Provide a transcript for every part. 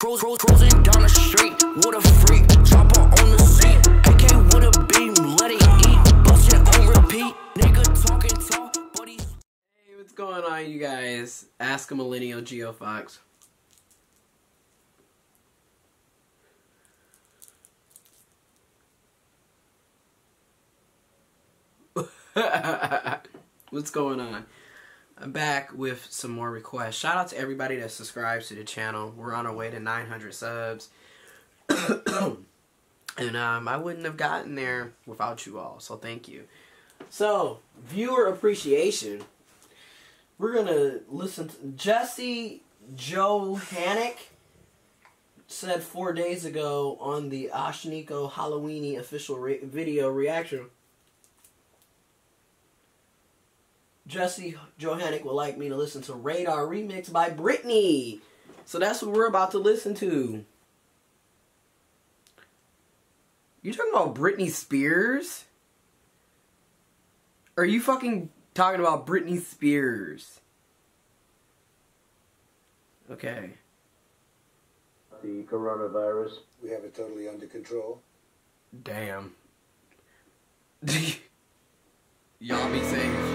Cruise, cruise, cruising down the street with a freak, on the seat. AK with a beam, let it eat, on repeat. Nigga talking Hey, what's going on, you guys? Ask a Millennial GioFvcks. what's going on? I'm back with some more requests. Shout out to everybody that subscribes to the channel. We're on our way to 900 subs. and um, I wouldn't have gotten there without you all, so thank you. So, viewer appreciation we're gonna listen to Jesse Johannick said four days ago on the Ashnikko Halloweenie official re- video reaction. Jesse Johannick would like me to listen to Radar Remix by Britney. So that's what we're about to listen to. You talking about Britney Spears? Are you fucking talking about Britney Spears? Okay. the coronavirus. We have it totally under control. Damn. Y'all be safe.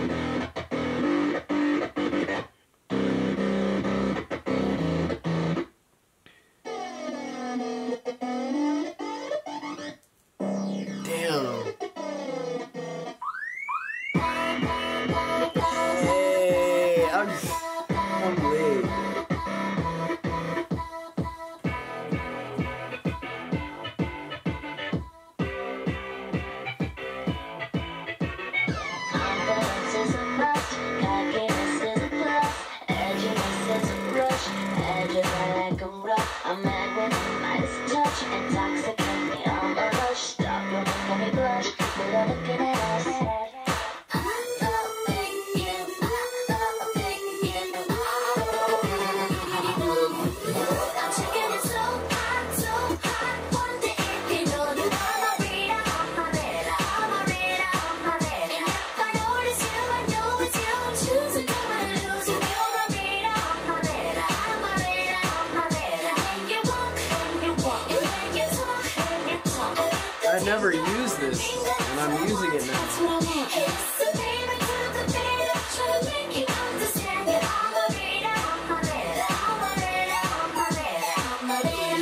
I'm a reader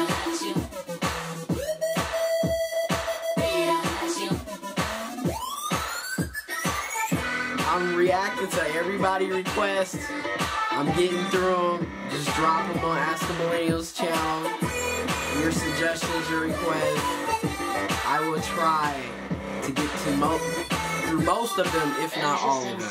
at you. Reader at you. I'm reacting to everybody requests. I'm getting through them. Just drop them on Ask the Millennials channel. Your suggestions, your requests. I will try to get to mo- through most of them, if not all of them.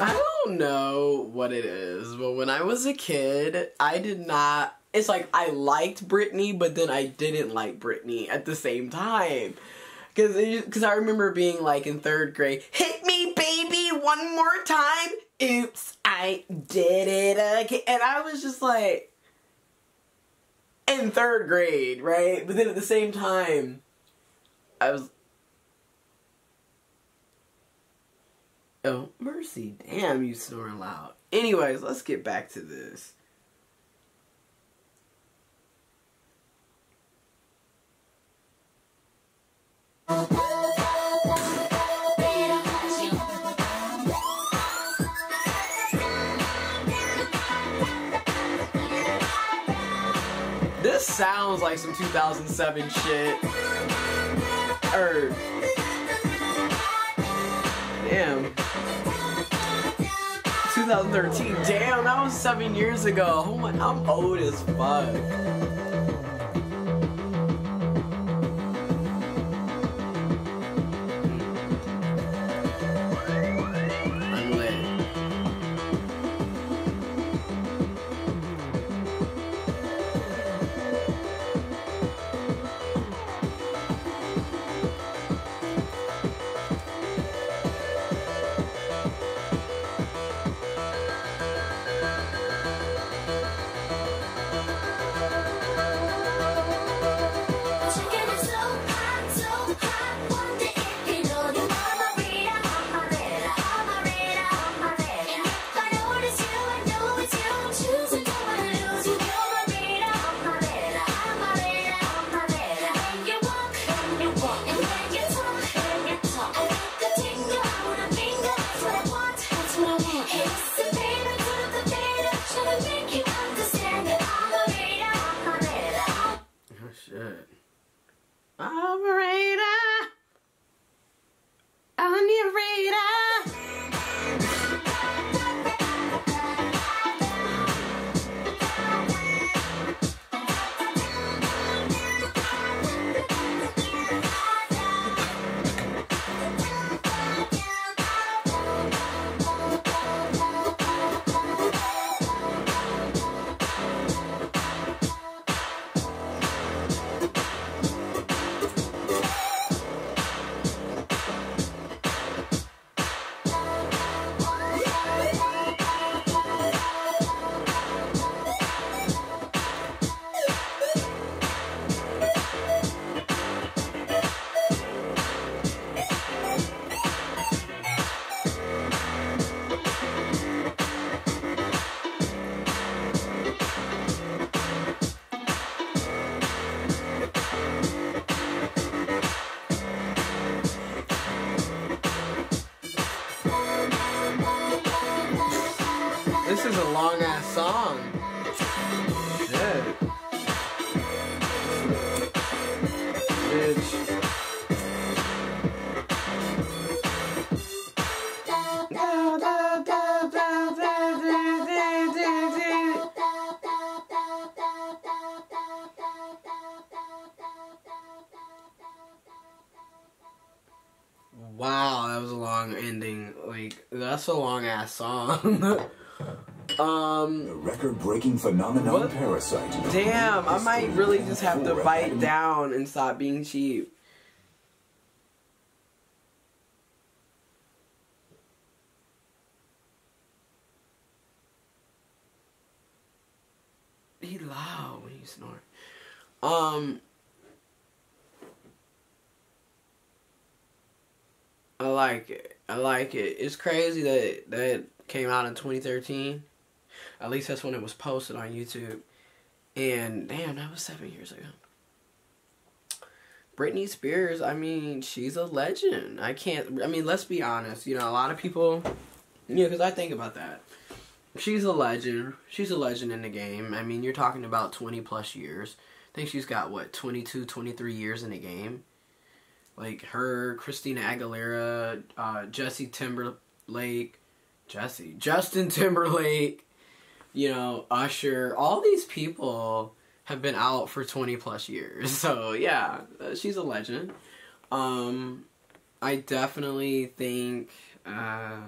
I don't know what it is, but when I was a kid, I did not. It's like I liked Britney, but then I didn't like Britney at the same time. Cause, Cause I remember being like in third grade, hit me baby one more time. Oops, I did it again. And I was just like, in third grade, right? But then at the same time, I was, Oh, mercy. Damn, you snoring loud. Anyways, let's get back to this. This sounds like some 2007 shit. Or Damn. 2013. Damn, that was seven years ago. Oh my, I'm old as fuck. A long ass song. Shit. Bitch. Wow, that was a long ending. Like, that's a long ass song. um, The record-breaking phenomenon What? Parasite. Damn, I might really just have to bite down and stop being cheap. He loud when he snort. Um, I like it. I like it. It's crazy that that came out in 2013. At least that's when it was posted on YouTube. And damn, that was seven years ago. Britney Spears, I mean, she's a legend. I can't, I mean, let's be honest. You know, a lot of people, yeah, because I think about that. She's a legend. She's a legend in the game. I mean, you're talking about 20 plus years. I think she's got, what, 22, 23 years in the game. Like her, Christina Aguilera, uh, Jesse Timberlake, Jesse, Justin Timberlake, you know, Usher, all these people have been out for 20 plus years. So, yeah, uh, she's a legend. Um I definitely think uh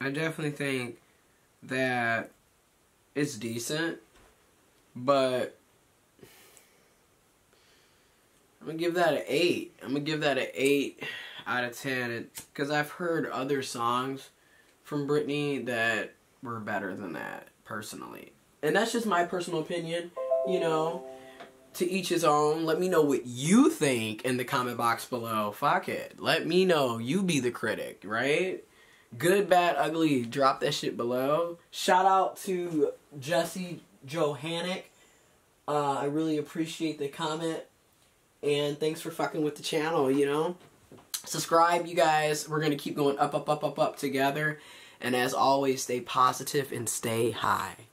I definitely think that it's decent, but I'm gonna give that an eight. I'm gonna give that an eight out of ten because I've heard other songs from Britney that were better than that personally, and that's just my personal opinion. You know, to each his own. Let me know what you think in the comment box below. Fuck it. Let me know. You be the critic, right? Good, bad, ugly. Drop that shit below. Shout out to Jesse Johannick. Uh, I really appreciate the comment. And thanks for fucking with the channel, you know? Subscribe, you guys. We're going to keep going up, up, up, up, up together. And as always, stay positive and stay high.